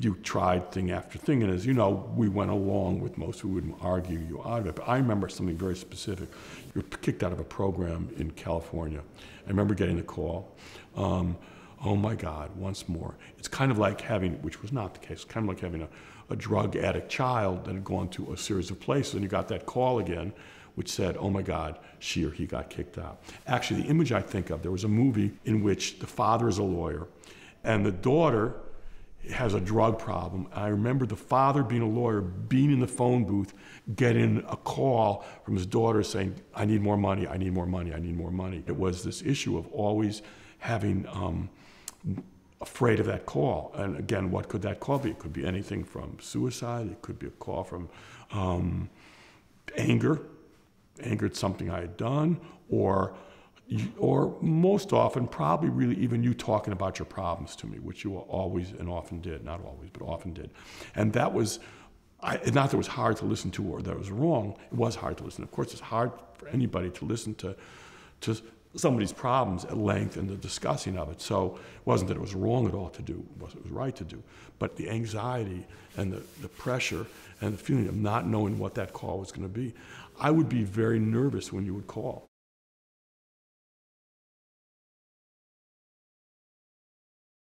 you tried thing after thing, and as you know, we went along with most who would argue you out of it. But I remember something very specific. You were kicked out of a program in California. I remember getting a call. Um, oh my God, once more. It's kind of like having, which was not the case, kind of like having a, a drug addict child that had gone to a series of places, and you got that call again, which said, oh my God, she or he got kicked out. Actually, the image I think of, there was a movie in which the father is a lawyer, and the daughter has a drug problem. I remember the father being a lawyer, being in the phone booth, getting a call from his daughter saying, I need more money, I need more money, I need more money. It was this issue of always having, um, afraid of that call. And again, what could that call be? It could be anything from suicide, it could be a call from um, anger, anger at something I had done, or or most often, probably really even you talking about your problems to me, which you always and often did, not always, but often did. And that was, I, not that it was hard to listen to or that it was wrong, it was hard to listen. Of course, it's hard for anybody to listen to, to somebody's problems at length and the discussing of it. So it wasn't that it was wrong at all to do, it was, it was right to do. But the anxiety and the, the pressure and the feeling of not knowing what that call was going to be, I would be very nervous when you would call.